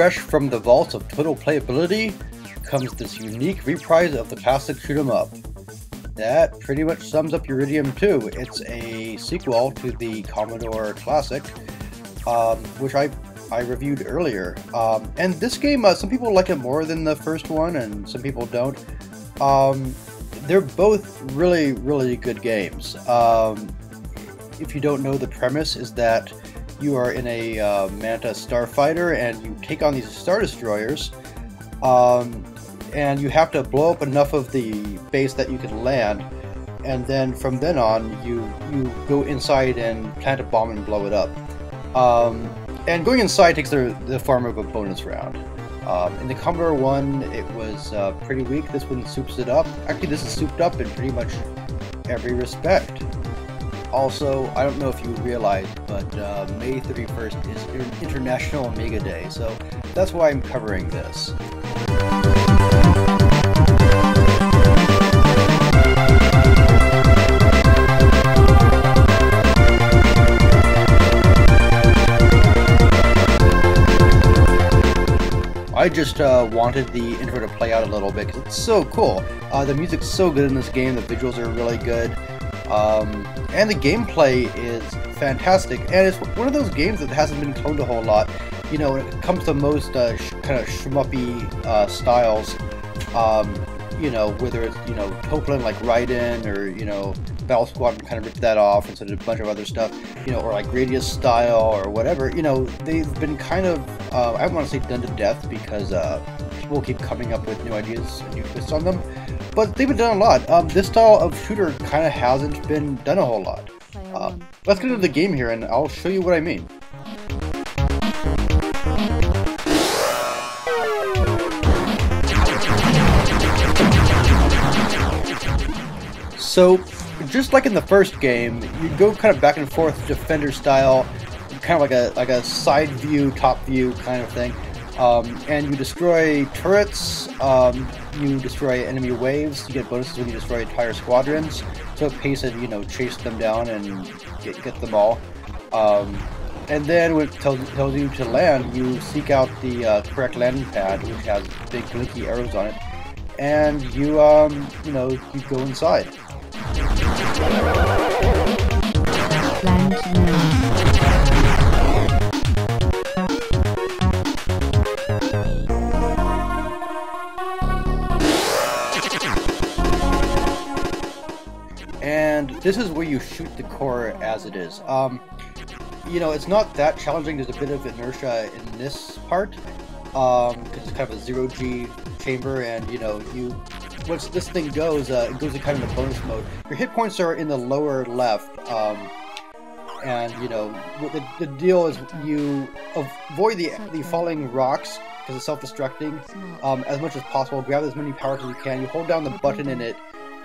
fresh from the vaults of total playability comes this unique reprise of the classic shoot 'em up. That pretty much sums up Uridium 2. It's a sequel to the Commodore Classic, um, which I I reviewed earlier. Um, and this game, uh, some people like it more than the first one, and some people don't. Um, they're both really, really good games. Um, if you don't know, the premise is that you are in a uh, Manta starfighter and you take on these star destroyers, um, and you have to blow up enough of the base that you can land. And then from then on, you you go inside and plant a bomb and blow it up. Um, and going inside takes the, the form of a bonus round. Um, in the Commodore 1, it was uh, pretty weak. This one soups it up. Actually, this is souped up in pretty much every respect. Also, I don't know if you realize, but uh, May 31st is International Amiga Day, so that's why I'm covering this. I just uh, wanted the intro to play out a little bit because it's so cool. Uh, the music's so good in this game, the visuals are really good, um, and the gameplay is fantastic. And it's one of those games that hasn't been cloned a whole lot. You know, when it comes to most uh, kind of shmuppy uh, styles, um, you know, whether it's, you know, Toaplan like Raiden or, you know, Battle Squadron kind of ripped that off and so did a bunch of other stuff, you know, or like Gradius style or whatever, you know, they've been kind of, uh, I don't want to say done to death because uh, people keep coming up with new ideas and new twists on them, but they've been done a lot. Um, this style of shooter kind of hasn't been done a whole lot. Uh, let's get into the game here and I'll show you what I mean. So, just like in the first game, you go kind of back and forth defender style, kind of like a like a side view, top view kind of thing. Um, and you destroy turrets, um, you destroy enemy waves, you get bonuses when you destroy entire squadrons. So it pays to, you know, chase them down and get, get them all. Um, and then when it tells, tells you to land, you seek out the uh, correct landing pad, which has big blinky arrows on it, and you, um, you know, you go inside. And this is where you shoot the core as it is. Um, you know, it's not that challenging. There's a bit of inertia in this part because um, it's kind of a zero G chamber, and you know, you once this thing goes, uh, it goes in kind of a bonus mode. Your hit points are in the lower left, um, and you know the, the deal is you avoid the the falling rocks because it's self-destructing um, as much as possible. Grab as many powers as you can. You hold down the button in it.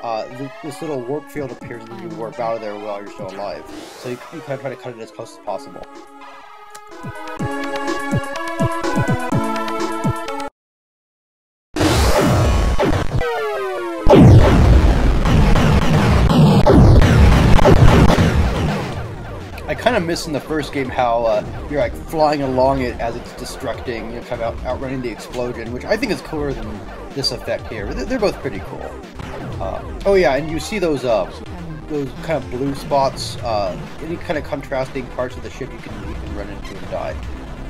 Uh, this little warp field appears and you warp out of there while you're still alive. So you, you kind of try to cut it as close as possible. Kind of miss in the first game how uh, you're like flying along it as it's destructing, you know, kind of out, outrunning the explosion, which I think is cooler than this effect here. They're, they're both pretty cool. Uh, oh yeah, and you see those uh, those kind of blue spots. Uh, any kind of contrasting parts of the ship you can you can run into and die.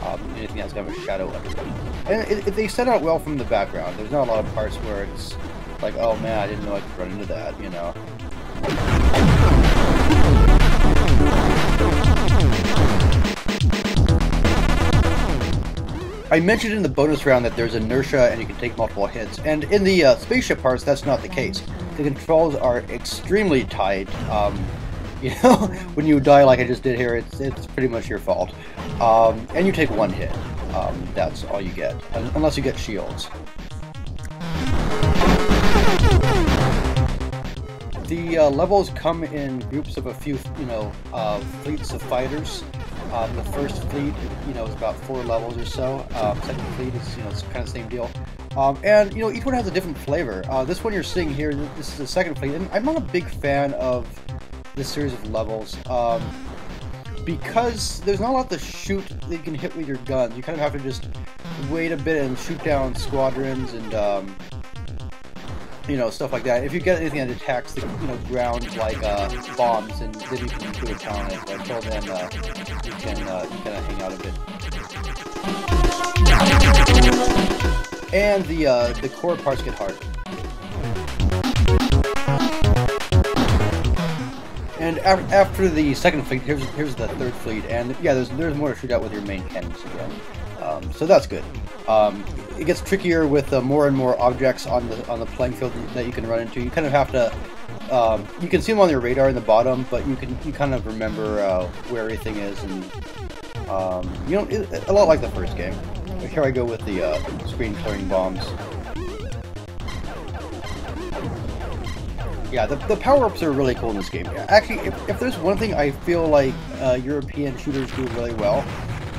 Um, anything that's kind of a shadow under them. And it, it, they set out well from the background. There's not a lot of parts where it's like, oh man, I didn't know I could run into that, you know. I mentioned in the bonus round that there's inertia and you can take multiple hits, and in the uh, spaceship parts, that's not the case. The controls are extremely tight. Um, you know, when you die like I just did here, it's, it's pretty much your fault. Um, and you take one hit. Um, that's all you get, unless you get shields. The uh, levels come in groups of a few, you know, uh, fleets of fighters. Um, the first fleet, you know, is about four levels or so. Um, second fleet is, you know, it's kind of the same deal. Um, and, you know, each one has a different flavor. Uh, this one you're seeing here, this is the second fleet, and I'm not a big fan of this series of levels. Um, because there's not a lot to shoot that you can hit with your guns. You kind of have to just wait a bit and shoot down squadrons and um, you know stuff like that. If you get anything that attacks the you know ground like uh, bombs, and then you can do a challenge. Then, uh, can uh, you hang out a bit. And the uh, the core parts get hard. And af after the second fleet, here's here's the third fleet, and yeah, there's there's more to shoot out with your main cannons again. Um, so that's good. Um, it gets trickier with uh, more and more objects on the on the playing field that you can run into. You kind of have to. Um, you can see them on your radar in the bottom, but you can you kind of remember uh, where everything is, and um, you know, it, a lot like the first game. Here I go with the uh, screen clearing bombs. Yeah, the, the power-ups are really cool in this game. Actually, if, if there's one thing I feel like uh, European shooters do really well,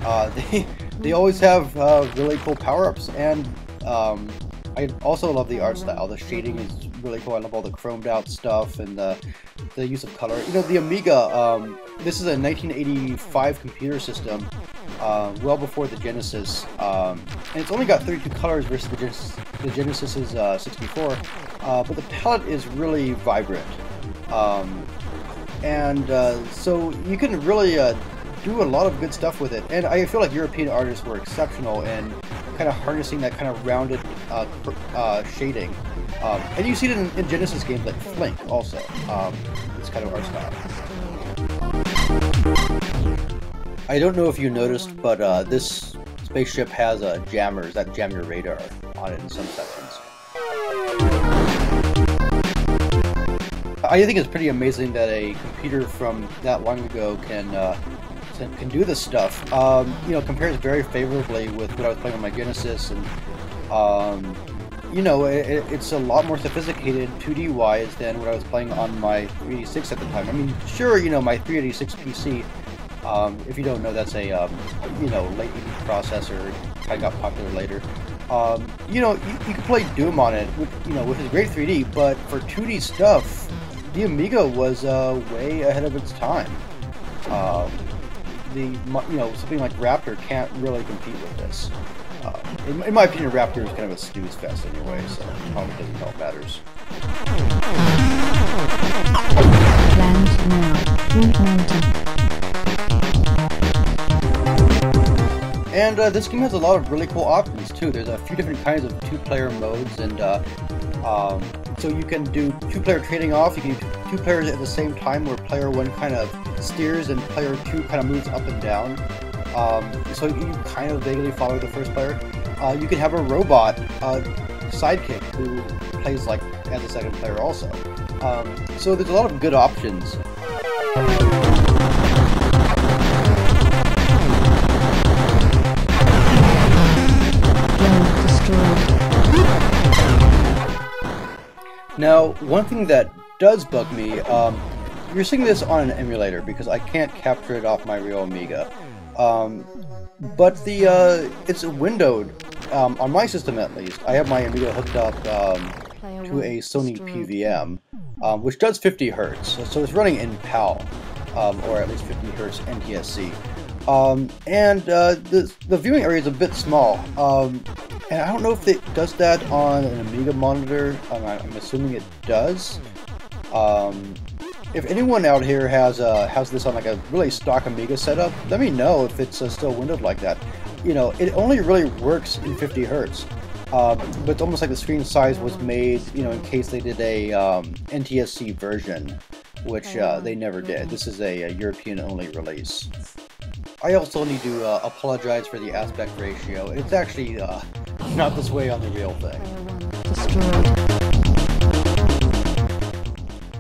uh, they they always have uh, really cool power-ups, and um, I also love the art style. The shading is really cool. I love all the chromed out stuff and the, the use of color. You know, the Amiga, um, this is a 1985 computer system, uh, well before the Genesis, um, and it's only got 32 colors versus the, Genesis, the Genesis's uh, 64, uh, but the palette is really vibrant. Um, and uh, so you can really uh, do a lot of good stuff with it. And I feel like European artists were exceptional in kind of harnessing that kind of rounded uh, uh, shading. Um, and you see it in, in, Genesis games like Flink also, um, this kind of our style. I don't know if you noticed, but uh, this spaceship has uh, jammers that jam your radar on it in some sections. I think it's pretty amazing that a computer from that long ago can uh, can do this stuff. Um, you know, compares very favorably with what I was playing on my Genesis, and um, you know, it, it's a lot more sophisticated 2D wise than what I was playing on my 386 at the time. I mean, sure, you know, my 386 PC. Um, if you don't know, that's a um, you know late 80s processor. Kind of got popular later. Um, you know, you, you can play Doom on it, with, you know, which is great 3D. But for 2D stuff, the Amiga was uh, way ahead of its time. Um, the you know something like Raptor can't really compete with this. Uh, in, in, my opinion, Raptor is kind of a snooze fest anyway, so probably doesn't help matters. Land now, And uh, this game has a lot of really cool options too. There's a few different kinds of two-player modes, and uh, um, so you can do two-player trading off. You can do two players at the same time, where player one kind of steers and player two kind of moves up and down. Um, so you kind of vaguely follow the first player. Uh, you can have a robot uh, sidekick who plays like as a second player also. Um, so there's a lot of good options. Now, one thing that does bug me, um, you're seeing this on an emulator because I can't capture it off my real Amiga. Um, but the uh, it's windowed um, on my system at least. I have my Amiga hooked up um, to a Sony PVM, um, which does 50 hertz, so it's running in PAL, um, or at least 50 hertz NTSC. Um, and uh, the the viewing area is a bit small. Um, and I don't know if it does that on an Amiga monitor. I'm, I'm assuming it does. If anyone out here has uh, has this on like a really stock Amiga setup, let me know if it's uh, still windowed like that. You know, it only really works in 50 hertz. Um, but it's almost like the screen size was made, you know, in case they did a um, NTSC version, which uh, they never did. This is a, a European-only release. I also need to uh, apologize for the aspect ratio. It's actually uh, not this way on the real thing.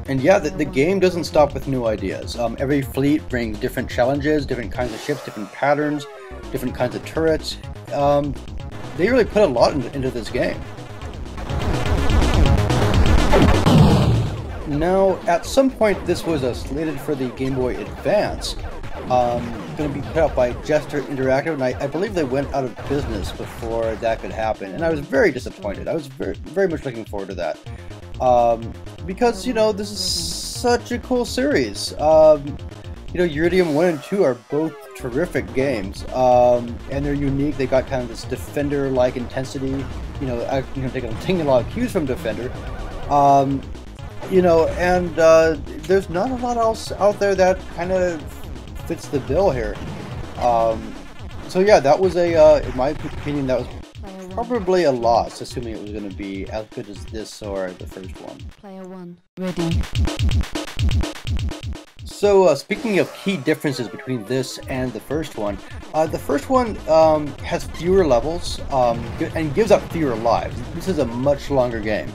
And yeah, the, the game doesn't stop with new ideas. Um, every fleet brings different challenges, different kinds of ships, different patterns, different kinds of turrets. Um, they really put a lot in, into this game. Now, at some point, this was uh, slated for the Game Boy Advance, um, going to be put out by Jester Interactive, and I, I, believe they went out of business before that could happen, and I was very disappointed. I was very, very much looking forward to that. Um, because, you know, this is such a cool series. Um, you know, Uridium 1 and 2 are both terrific games, um, and they're unique. They got kind of this Defender-like intensity. You know, I, you know, taking, taking a lot of cues from Defender. Um, you know, and uh, there's not a lot else out there that kind of fits the bill here. Um, so yeah, that was a, uh, in my opinion, that was probably a loss, assuming it was going to be as good as this or the first one. Player one, ready. So uh, speaking of key differences between this and the first one, uh, the first one um, has fewer levels um, and gives up fewer lives. This is a much longer game.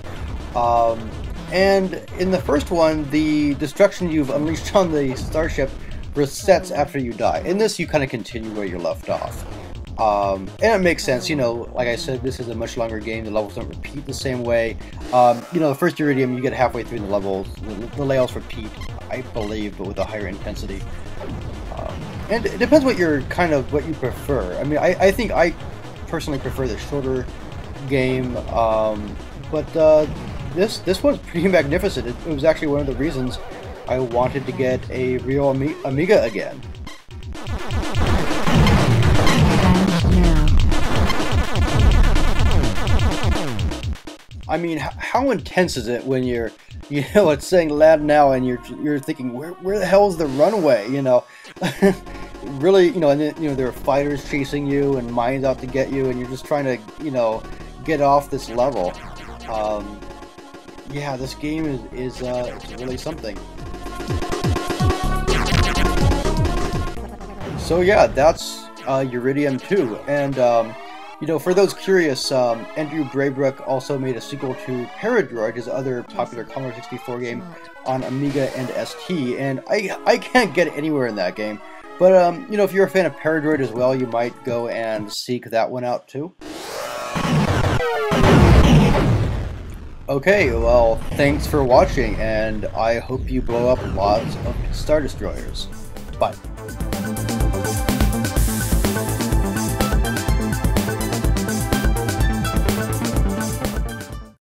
Um, and in the first one, the destruction you've unleashed on the starship resets after you die. In this, you kind of continue where you left off. Um, and it makes sense, you know, like I said, this is a much longer game, the levels don't repeat the same way. Um, you know, the first Uridium, you get halfway through the levels, the, the layouts repeat, I believe, but with a higher intensity. Um, and it depends what you're kind of, what you prefer. I mean, I, I think I personally prefer the shorter game, um, but uh, this this was pretty magnificent. It, it was actually one of the reasons I wanted to get a real Amiga again. I mean, how intense is it when you're, you know, it's saying land now and you're you're thinking, where, where the hell is the runway? You know, really, you know, and then, you know, there are fighters chasing you and mines out to get you and you're just trying to, you know, get off this level. Um, yeah, this game is, is uh, really something. So yeah, that's uh, Uridium 2, and um, you know, for those curious, um, Andrew Braybrook also made a sequel to Paradroid, his other popular Commodore 64 game on Amiga and ST, and I I can't get anywhere in that game. But um, you know, if you're a fan of Paradroid as well, you might go and seek that one out too. Okay, well, thanks for watching, and I hope you blow up lots of Star Destroyers. Bye.